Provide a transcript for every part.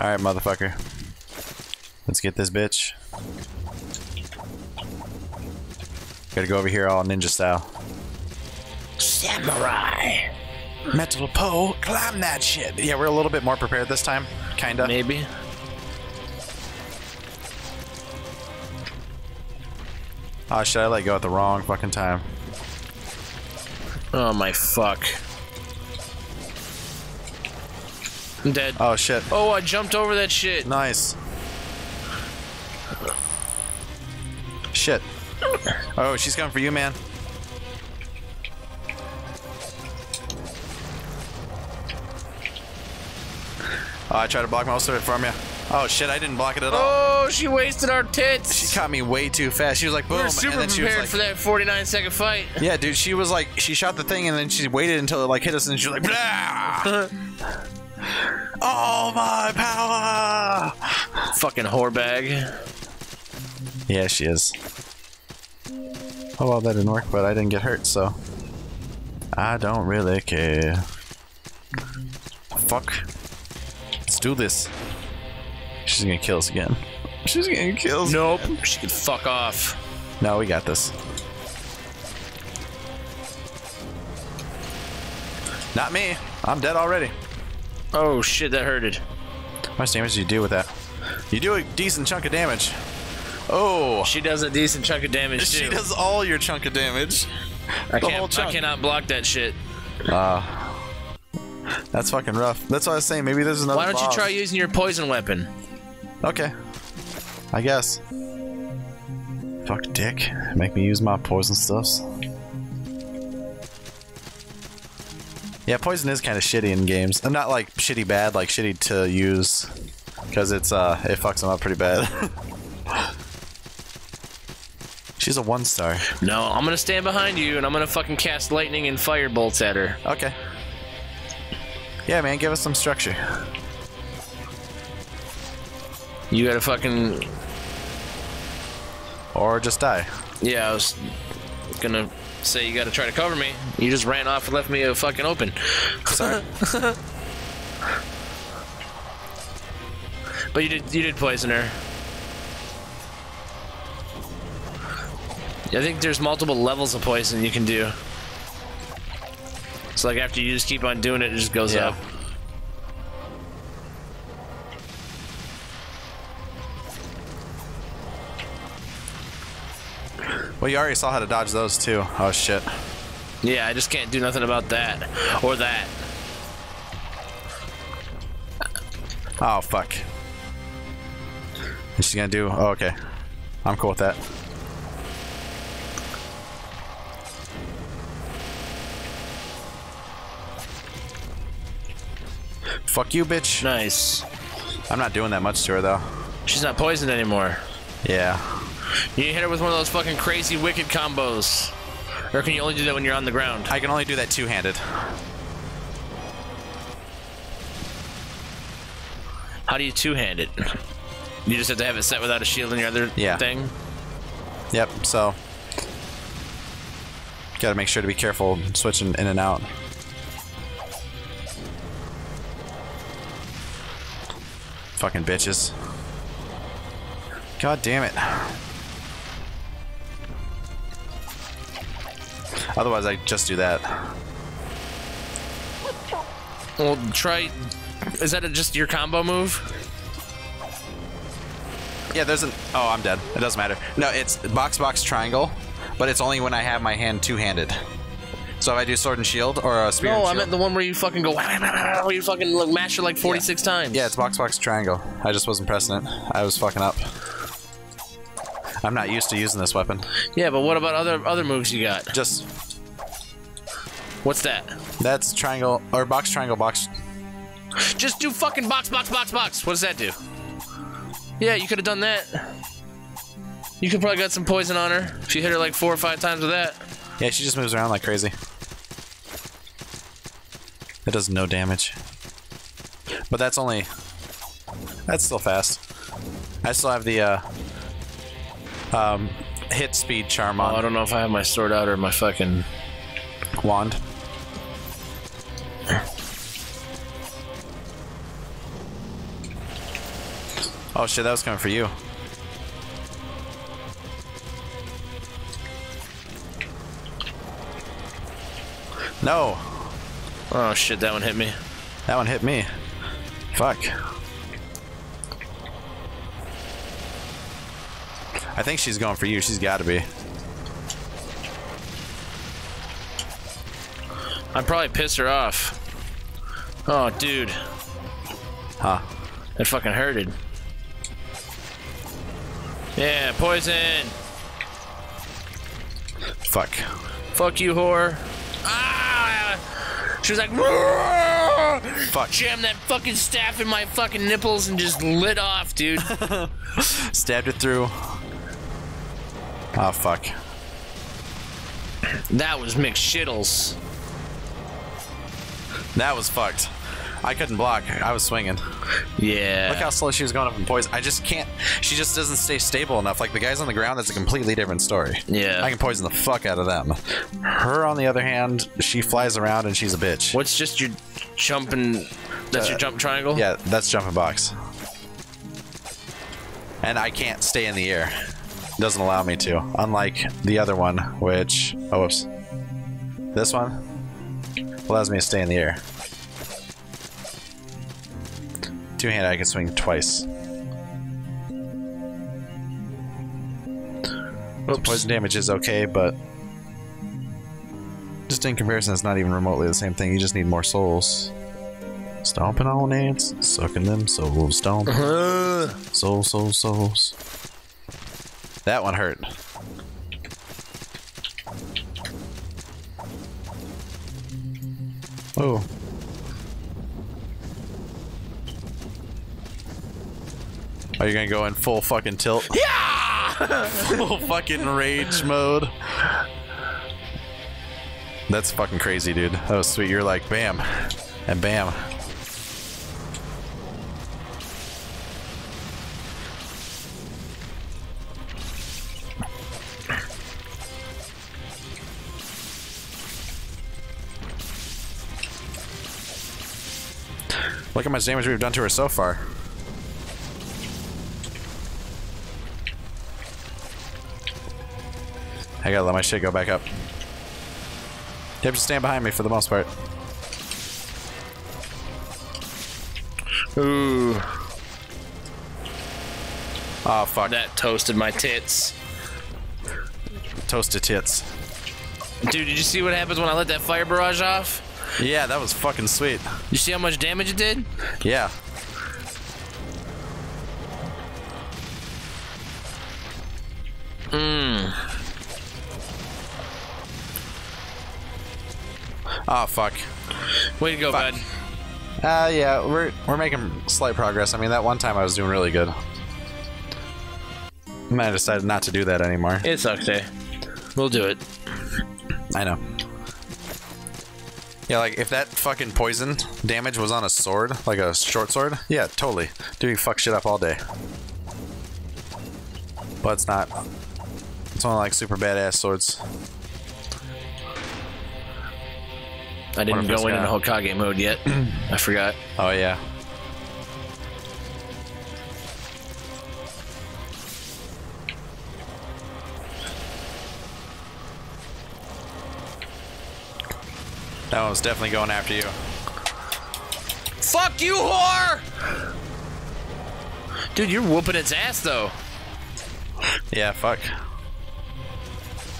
Alright, motherfucker. Let's get this bitch. Gotta go over here all ninja style. Samurai. Metal Poe, climb that shit. Yeah, we're a little bit more prepared this time. Kinda. Maybe. Oh, shit, I let go at the wrong fucking time. Oh my fuck. I'm dead. Oh, shit. Oh, I jumped over that shit. Nice. Shit. Oh, she's coming for you, man. Oh, I tried to block most of it from you. Oh shit, I didn't block it at all. Oh, she wasted our tits. She caught me way too fast. She was like, boom. we were and then she was prepared like, for that 49 second fight. Yeah, dude, she was like, she shot the thing and then she waited until it like hit us and she was like, Blah! Oh my power! Fucking whore bag. Yeah, she is. Oh well, that didn't work, but I didn't get hurt, so I don't really care. Fuck. Let's do this. She's gonna kill us again. She's gonna kill us. Nope. She could fuck off. No, we got this. Not me. I'm dead already. Oh shit, that hurted. How much damage do you do with that? You do a decent chunk of damage. Oh, She does a decent chunk of damage too. she too. does all your chunk of damage. I, the can't, whole I cannot block that shit. Ah. That's fucking rough. That's what I was saying. Maybe there's another. Why don't you try using your poison weapon? Okay. I guess. Fuck dick. Make me use my poison stuffs. Yeah, poison is kind of shitty in games. I'm not like shitty bad, like shitty to use, because it's uh it fucks them up pretty bad. She's a one star. No, I'm gonna stand behind you and I'm gonna fucking cast lightning and fire bolts at her. Okay. Yeah, man, give us some structure. You gotta fucking. Or just die. Yeah, I was gonna say you gotta try to cover me. You just ran off and left me a fucking open. Sorry. But you did you did poison her. I think there's multiple levels of poison you can do. So like after you just keep on doing it, it just goes Yeah. up. Well, you already saw how to dodge those too. Oh shit. Yeah, I just can't do nothing about that or that. Oh fuck. Is she gonna do? Oh, okay. I'm cool with that. Fuck you, bitch. Nice. I'm not doing that much to her though. She's not poisoned anymore. Yeah. You hit her with one of those fucking crazy wicked combos. Or can you only do that when you're on the ground? I can only do that two-handed. How do you two-hand it? You just have to have it set without a shield in your other Yeah. thing? Yep. So. Gotta make sure to be careful switching in and out. Fucking bitches. God damn it. Otherwise, I just do that. Well, try... Is that a, just your combo move? Yeah, there's an. Oh, I'm dead. It doesn't matter. No, it's box, box, triangle, but it's only when I have my hand two handed. So if I do sword and shield or a spear No, I meant the one where you fucking go... Where you fucking like, mash her like 46 times. Yeah, it's box, box, triangle. I just wasn't pressing it. I was fucking up. I'm not used to using this weapon. Yeah, but what about other other moves you got? Just What's that? that's triangle or box, triangle, box. Just do fucking box, box, box, box. What does that do? Yeah, you could have done that. You could probably got some poison on her if you hit her like four or five times with that. Yeah, she just moves around like crazy. It does no damage. But that's only. That's still fast. I still have the uh, um, hit speed charm Oh, I don't know if I have my sword out or my fucking. wand. Oh shit, that was coming for you. No, Oh shit, that one hit me. that one hit me. Fuck. I think she's going for you. She's got to be. I probably pissed her off. Oh, dude, Huh. that fucking hurted. Yeah, poison. Fuck. Fuck you, whore. Ah! She was like, "Roar!" Fuck. jam that fucking staff in my fucking nipples and just lit off, dude. Stabbed it through. Oh, fuck. that was McShittles. That was fucked. I couldn't block. I was swinging. Yeah. Look how slow she was going up in poison. I just can't. She just doesn't stay stable enough. Like the guys on the ground, that's a completely different story. Yeah. I can poison the fuck out of them. Her, on the other hand, she flies around and she's a bitch. What's just your jumping? That's your uh, jump triangle. Yeah, that's jumping box. And I can't stay in the air. Doesn't allow me to. Unlike the other one, which. Oh, whoops. This one allows me to stay in the air. Two handed, I can swing twice. Oops. Poison damage is okay, but. Just in comparison, it's not even remotely the same thing. You just need more souls. Stomping on ants, sucking them souls. Stomp. Uh, Souls, souls, souls. That one hurt. Oh. Are you gonna go in full fucking tilt? Yeah! full fucking rage mode. That's fucking crazy, dude. Was sweet. You're like, bam, and bam. Look how much damage we've done to her so far. I gotta let my shit go back up. You have to stand behind me for the most part. Ooh, Oh fuck. that toasted my tits. Toasted tits. Dude, did you see what happens when I let that fire barrage off? Yeah, that was fucking sweet. You see how much damage it did? Yeah. Mmm. Oh fuck. Way to go, Fuck. bud. Uh yeah, we're we're making slight progress. I mean that one time I was doing really good. I decided not to do that anymore. It sucks, eh? We'll do it. I know. Yeah, like if that fucking poison damage was on a sword, like a short sword, yeah, totally. Doing fuck shit up all day. But it's not. It's only like super badass swords. I didn't go into got- Hokage mode yet. I forgot. Oh yeah. That one's definitely going after you. Fuck you, whore! Dude, you're whooping its ass, though. Yeah, fuck.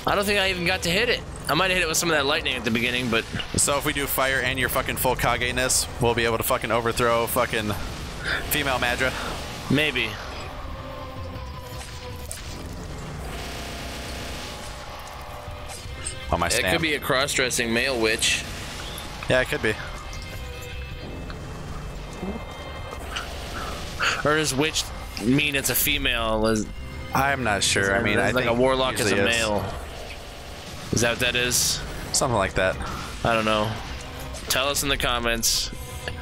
I don't think I even got to hit it. I might have hit it with some of that lightning at the beginning, but So if we do fire and your fucking full Kage-ness, we'll be able to fucking overthrow fucking female Madra. maybe. On my It could be a cross-dressing male witch. Yeah, it could be. Or does witch mean it's a female? Is, I'm not sure. I mean, I like think a warlock is a male. Is that what that is? Something like that. I don't know. Tell us in the comments.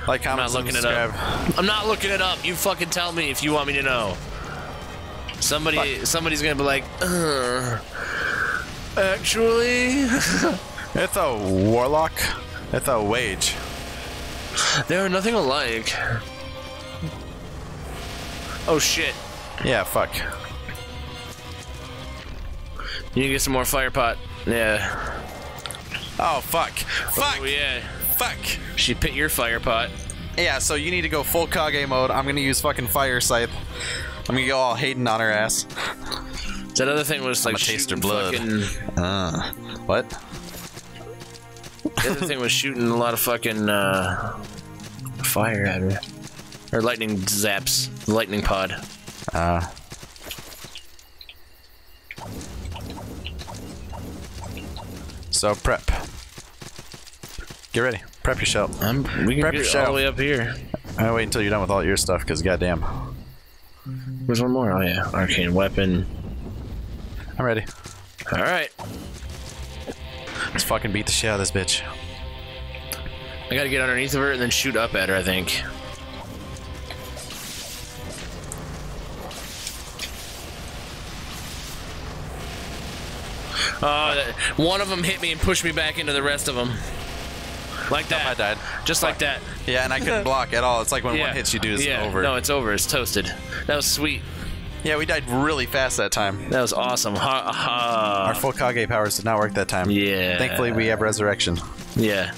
Like, I'm not comment, looking it subscribe. up. I'm not looking it up. You fucking tell me if you want me to know. Somebody, somebody's gonna be like, actually, It's a warlock. It's a wage. they are nothing alike. Oh shit. Yeah, fuck. You need to get some more fire pot. Yeah. Oh, fuck. Fuck. Oh yeah. Fuck. She pit your fire pot. Yeah, so you need to go full Kage mode. I'm gonna use fucking Fire Scythe. I'm gonna go all Hayden on her ass. That other thing was like taste her blood. fucking- Uh, what? The other thing was shooting a lot of fucking uh, fire at her. Or lightning zaps. Lightning pod. Uh. So prep. Get ready. Prep yourself. I'm, we can Prep get all the way up here. I wait until you're done with all your stuff, because goddamn. There's one more. Oh yeah, arcane weapon. I'm ready. All right, Let's fucking beat the shit out of this bitch. I gotta get underneath of her and then shoot up at her. I think. Oh, that, one of them hit me and pushed me back into the rest of them. Like that. I died. Just like that. Yeah, and I couldn't block at all. It's like when Yeah. one hits you, dude, it's yeah. over. No, it's over. It's toasted. That was sweet. Yeah, we died really fast that time. That was awesome. Ha ha. Our full Kage powers did not work that time. Yeah. Thankfully, we have resurrection. Yeah.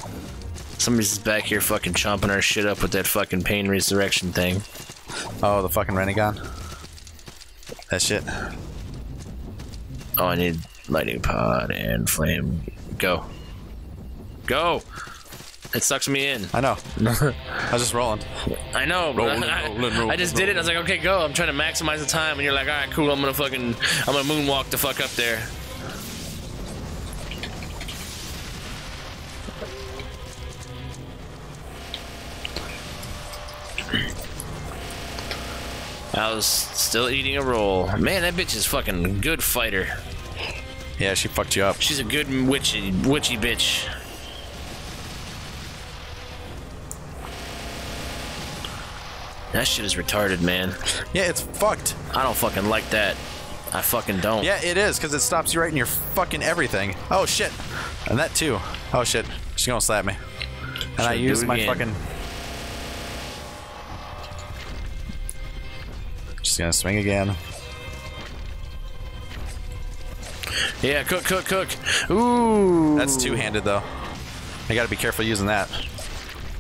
Somebody's back here fucking chomping our shit up with that fucking pain resurrection thing. Oh, the fucking Renegon. That shit. Oh, I need lightning pod and flame. Go. Go! It sucks me in. I know. I was just rolling. I know, but Rolling, I, rolling, I rolling, just did it. I was like, okay, go. I'm trying to maximize the time, and you're like, all right, cool. I'm gonna fucking, I'm gonna moonwalk the fuck up there. I was still eating a roll. Man, that bitch is fucking good fighter. Yeah, she fucked you up. She's a good witchy, witchy bitch. That shit is retarded, man. Yeah, it's fucked. I don't fucking like that. I fucking don't. Yeah, it is, because it stops you right in your fucking everything. Oh, shit. And that, too. Oh, shit. She's gonna slap me. And I used my again. fucking... She's gonna swing again. Yeah, cook, cook, cook. Ooh. That's two-handed, though. I gotta be careful using that.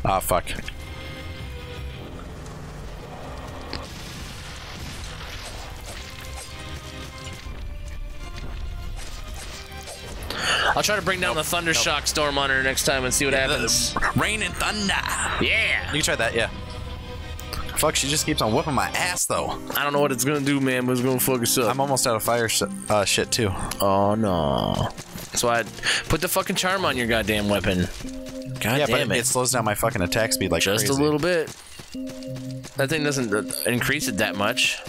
Ah, fuck. I'll try to bring down the thunder shock storm on her next time and see what happens. Rain and thunder. Yeah. You can try that, yeah. Fuck, she just keeps on whooping my ass, though. I don't know what it's gonna do, man, but it's gonna fuck us up. I'm almost out of fire sh uh, shit, too. oh no. That's why I put the fucking charm on your goddamn weapon. God yeah, damn but it. it. slows down my fucking attack speed like Just crazy. a little bit. That thing doesn't uh, increase it that much.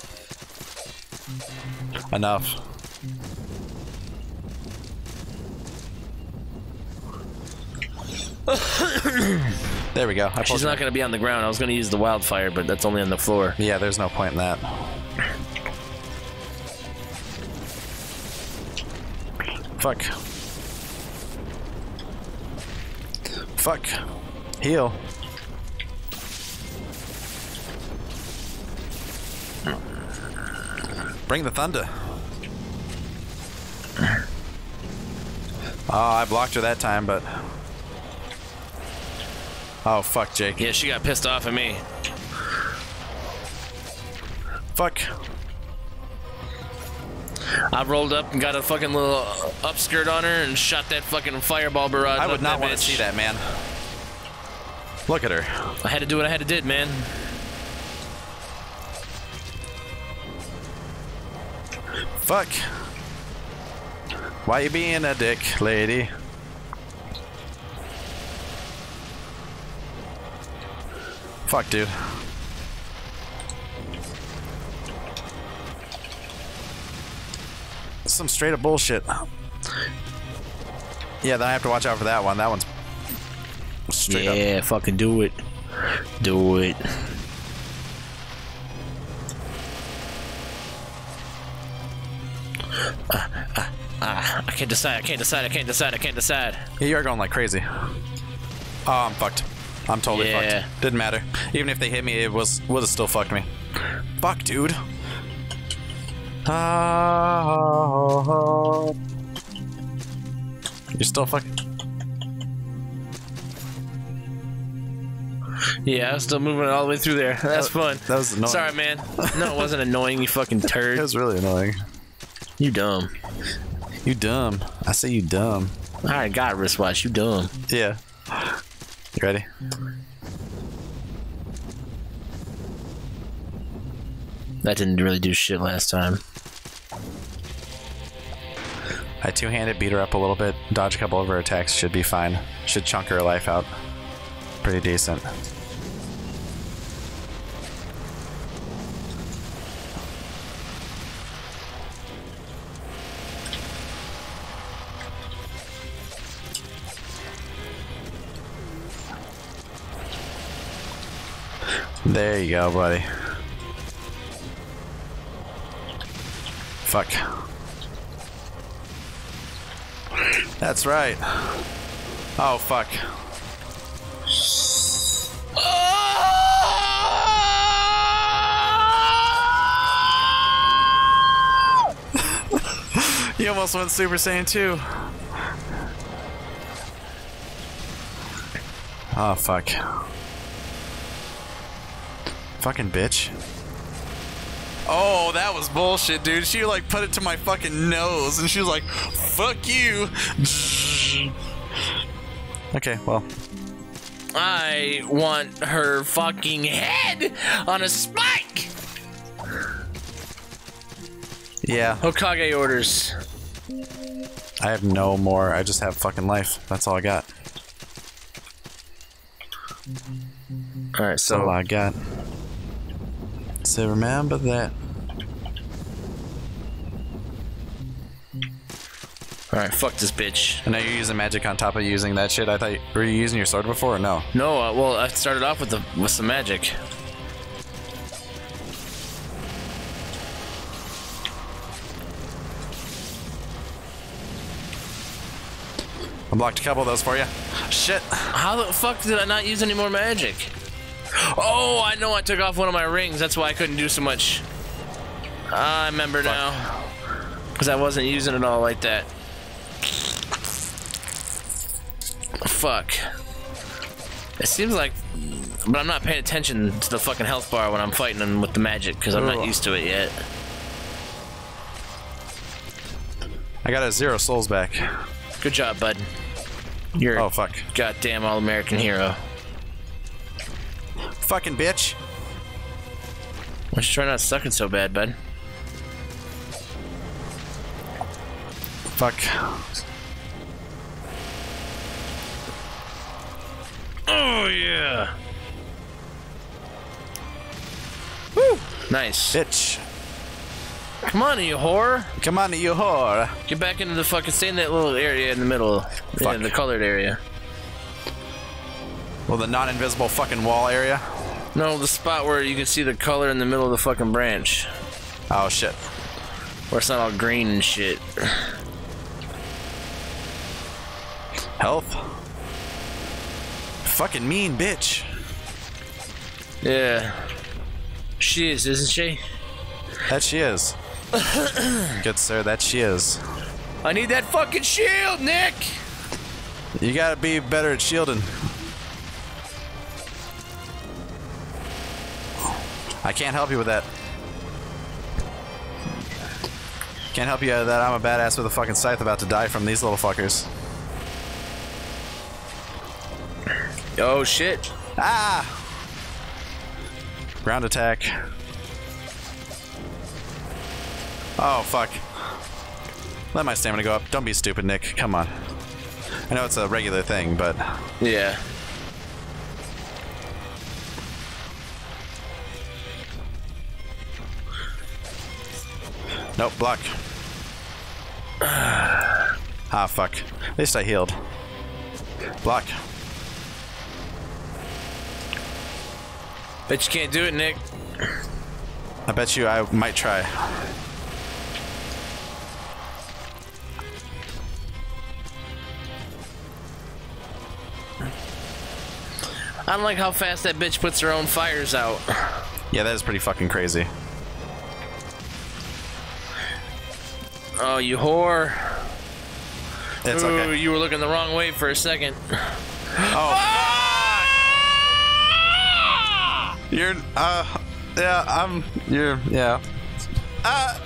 Enough. there we go. I She's not gonna be on the ground. I was gonna use the wildfire, but that's only on the floor. Yeah, there's no point in that. Fuck. Fuck. Heal. Bring the thunder. Oh, I blocked her that time, but. Oh, fuck, Jake. Yeah, she got pissed off at me. Fuck. I rolled up and got a fucking little upskirt on her and shot that fucking fireball barrage. I would not want to see that, man. Look at her. I had to do what I had to did, man. Fuck. Why you being a dick, lady? Fuck, dude. Some straight up bullshit. Yeah, then I have to watch out for that one. That one's straight up. yeah, fucking do it. Do it. Ah, ah, ah, I can't decide. I can't decide. I can't decide. I can't decide. Yeah, you are going like crazy. Oh, I'm fucked. I'm totally Yeah. fucked. Didn't matter. Even if they hit me, it was would have still fucked me. Fuck, dude. You're still fucking. Yeah, I was still moving all the way through there. That's fun. That was annoying. Sorry, man. No, it wasn't annoying, you fucking That turd. was really annoying. You dumb. You dumb. I say you dumb. Alright, got wristwatch, you dumb. Yeah. You ready? That didn't really do shit last time. I two-handed beat her up a little bit, dodge a couple of her attacks, should be fine. Should chunk her life out. Pretty decent. There you go, buddy. Fuck. That's right. Oh, fuck. You almost went Super Saiyan 2. Oh, fuck. Fucking bitch. Oh, that was bullshit, dude. She like put it to my fucking nose and she was like, fuck you. Okay, well. I want her fucking head on a spike! Yeah, Hokage orders. I have no more. I just have fucking life. That's all I got. Alright, That's all so I got. So remember that. Alright, fuck this bitch. I know you're using magic on top of using that shit. I thought you, were you using your sword before or no? No, uh, well, I started off with the with some magic. I blocked a couple of those for you. Shit. How the fuck did I not use any more magic? Oh, I know I took off one of my rings. That's why I couldn't do so much. Ah, I remember now. Because I wasn't using it all like that. Fuck. It seems like. But I'm not paying attention to the fucking health bar when I'm fighting them with the magic because I'm not used to it yet. I got a zero souls back. Good job, bud. You're Oh, a fuck. goddamn all American hero. Fucking bitch. Why don't you try not sucking so bad, bud? Fuck. Oh, yeah. Woo! Nice. Bitch. Come on, you whore. Come on, you whore. Get back into the fucking. Stay in that little area in the middle. Yeah, the colored area. Well, the non-invisible fucking wall area. No, the spot where you can see the color in the middle of the fucking branch. Oh, shit. Where it's not all green and shit. Health. Fucking mean bitch. Yeah. She is, isn't she? That she is. Good sir, that she is. I need that fucking shield, Nick! You gotta be better at shielding. I can't help you with that. Can't help you out of that. I'm a badass with a fucking scythe about to die from these little fuckers. Oh, shit. Ah! Ground attack. Oh, fuck. Let my stamina go up. Don't be stupid, Nick. Come on. I know it's a regular thing, but Yeah. Nope, block. ah, fuck. At least I healed. Block. Bet you can't do it, Nick. I bet you I might try. I don't like how fast that bitch puts her own fires out. Yeah, that is pretty fucking crazy. Oh, you whore. It's Ooh, okay. you were looking the wrong way for a second. Oh. You're, uh, yeah, I'm, you're, yeah. Uh,